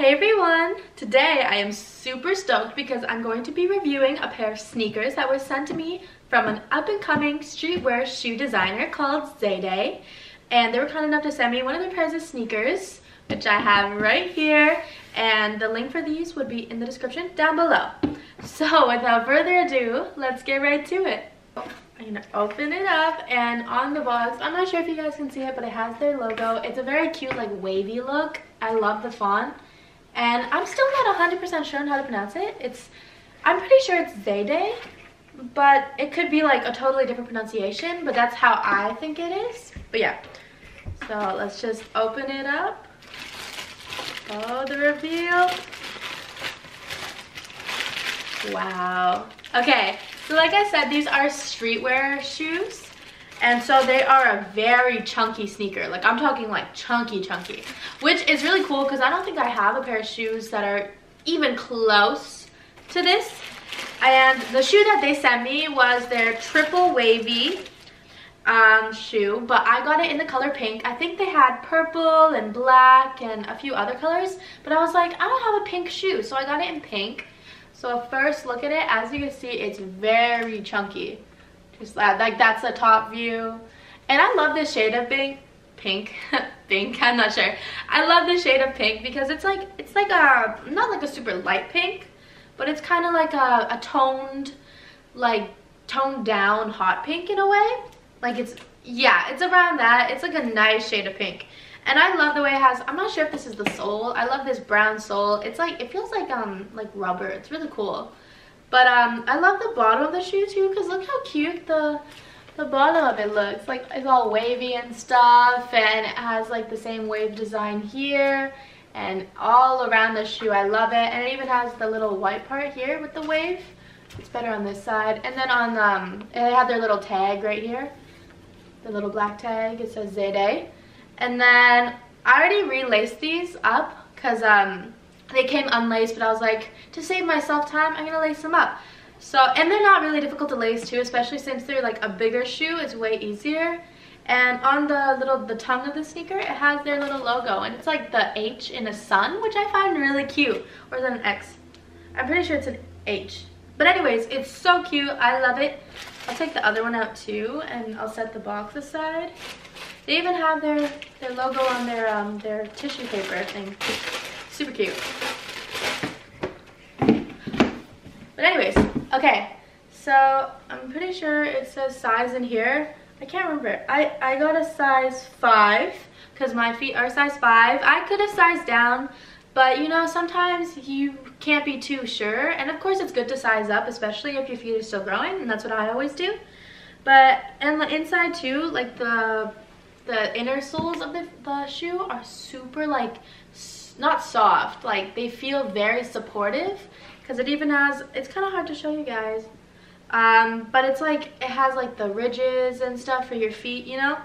Hey everyone! Today I am super stoked because I'm going to be reviewing a pair of sneakers that were sent to me from an up-and-coming streetwear shoe designer called XHEYDAY. And they were kind enough to send me one of their pairs of sneakers, which I have right here. And the link for these would be in the description down below. So without further ado, let's get right to it. I'm gonna open it up and on the box, I'm not sure if you guys can see it, but it has their logo. It's a very cute like wavy look. I love the font. And I'm still not 100% sure on how to pronounce it. It's, I'm pretty sure it's Zayday, but it could be like a totally different pronunciation, but that's how I think it is. But yeah, so let's just open it up. Oh, the reveal. Wow. Okay, so like I said, these are streetwear shoes. And so they are a very chunky sneaker. Like I'm talking like chunky chunky. Which is really cool because I don't think I have a pair of shoes that are even close to this. And the shoe that they sent me was their triple wavy um, shoe. But I got it in the color pink. I think they had purple and black and a few other colors. But I was like, I don't have a pink shoe. So I got it in pink. So first look at it. As you can see, it's very chunky. Just like that's the top view. And I love this shade of pink. Pink. pink, I'm not sure. I love this shade of pink because it's like, it's like a, not like a super light pink, but it's kind of like a, a toned, like toned down hot pink in a way. Like it's, yeah, it's around that. It's like a nice shade of pink. And I love the way it has, I'm not sure if this is the sole. I love this brown sole. It's like, it feels like, um, like rubber. It's really cool. But um, I love the bottom of the shoe too because look how cute the the bottom of it looks. Like it's all wavy and stuff and it has like the same wave design here and all around the shoe. I love it. And it even has the little white part here with the wave. It's better on this side. And then on, um, they have their little tag right here. The little black tag. It says XHEYDAY. And then I already relaced these up because um, they came unlaced, but I was like, to save myself time, I'm gonna lace them up. So, and they're not really difficult to lace too, especially since they're like a bigger shoe, it's way easier. And on the little, the tongue of the sneaker, it has their little logo, and it's like the H in a sun, which I find really cute. Or is that an X? I'm pretty sure it's an H. But anyways, it's so cute, I love it. I'll take the other one out too, and I'll set the box aside. They even have their, their logo on their, um, their tissue paper thing. Super cute. But anyways, okay. So I'm pretty sure it says size in here. I can't remember. I, I got a size 5 because my feet are size 5. I could have sized down, but you know, sometimes you can't be too sure. And of course it's good to size up, especially if your feet are still growing, and that's what I always do. But, and the inside too, like the the inner soles of the, the shoe are super like not soft like they feel very supportive because it even has it's kind of hard to show you guys um, but it's like it has like the ridges and stuff for your feet you know?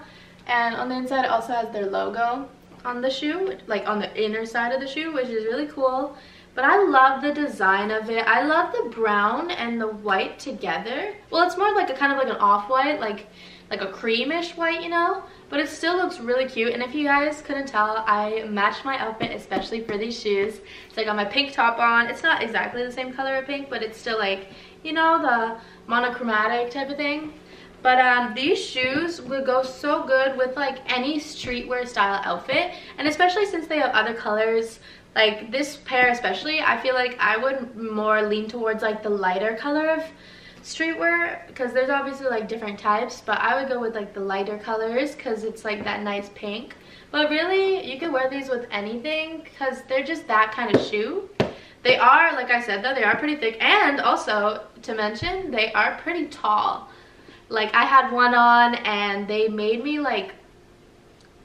And on the inside it also has their logo on the shoe like on the inner side of the shoe which is really cool but I love the design of it. I love the brown and the white together. Well, it's more like a kind of like an off-white, like like a creamish white, you know? But it still looks really cute. And if you guys couldn't tell, I matched my outfit especially for these shoes. So I got my pink top on. It's not exactly the same color of pink, but it's still like, you know, the monochromatic type of thing. But um, these shoes would go so good with like any streetwear style outfit. And especially since they have other colors, like this pair especially, I feel like I would more lean towards like the lighter color of streetwear because there's obviously like different types but I would go with like the lighter colors because it's like that nice pink. But really you can wear these with anything because they're just that kind of shoe. They are like I said though they are pretty thick and also to mention they are pretty tall. Like I had one on and they made me like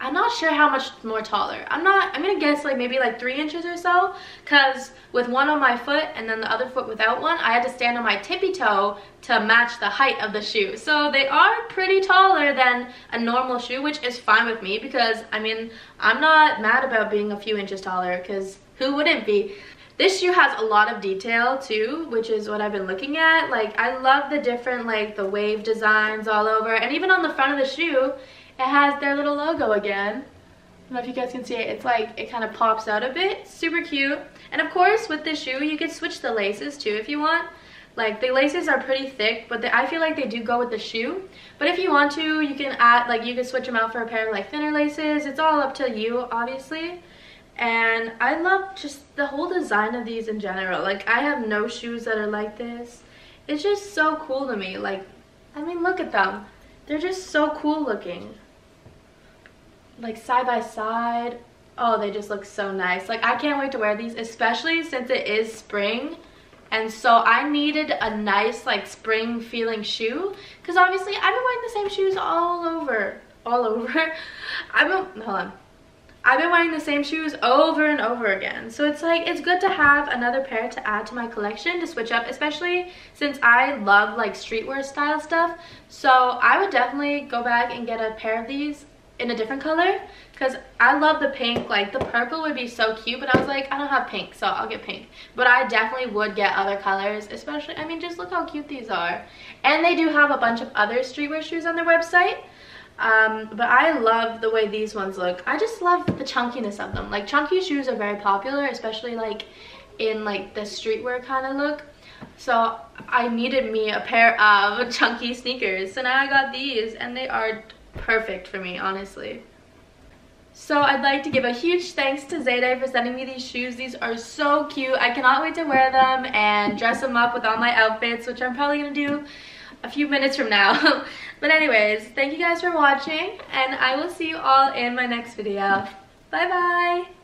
I'm not sure how much more taller. I'm not, I'm gonna guess like maybe like three inches or so because with one on my foot and then the other foot without one, I had to stand on my tippy toe to match the height of the shoe. So they are pretty taller than a normal shoe, which is fine with me because I mean, I'm not mad about being a few inches taller because who wouldn't be? This shoe has a lot of detail too, which is what I've been looking at. Like I love the different like the wave designs all over and even on the front of the shoe, it has their little logo again. I don't know if you guys can see it. It's like, it kind of pops out a bit. Super cute. And of course, with this shoe, you could switch the laces too if you want. Like, the laces are pretty thick, but I feel like they do go with the shoe. But if you want to, you can add, like, you can switch them out for a pair of, like, thinner laces. It's all up to you, obviously. And I love just the whole design of these in general. Like, I have no shoes that are like this. It's just so cool to me. Like, I mean, look at them. They're just so cool looking. Like, side by side. Oh, they just look so nice. Like, I can't wait to wear these, especially since it is spring and so I needed a nice like spring feeling shoe because obviously I've been wearing the same shoes all over all over I've been hold on I've been wearing the same shoes over and over again. So it's like, it's good to have another pair to add to my collection to switch up, especially since I love like streetwear style stuff. So I would definitely go back and get a pair of these in a different color because I love the pink like the purple would be so cute but I was like I don't have pink so I'll get pink. But I definitely would get other colors especially I mean just look how cute these are. And they do have a bunch of other streetwear shoes on their website um, but I love the way these ones look. I just love the chunkiness of them. Like chunky shoes are very popular especially like in like the streetwear kind of look. So I needed me a pair of chunky sneakers so now I got these and they are perfect for me, honestly. So I'd like to give a huge thanks to XHEYDAY for sending me these shoes. These are so cute. I cannot wait to wear them and dress them up with all my outfits, which I'm probably going to do a few minutes from now. but anyways, thank you guys for watching, and I will see you all in my next video. Bye-bye!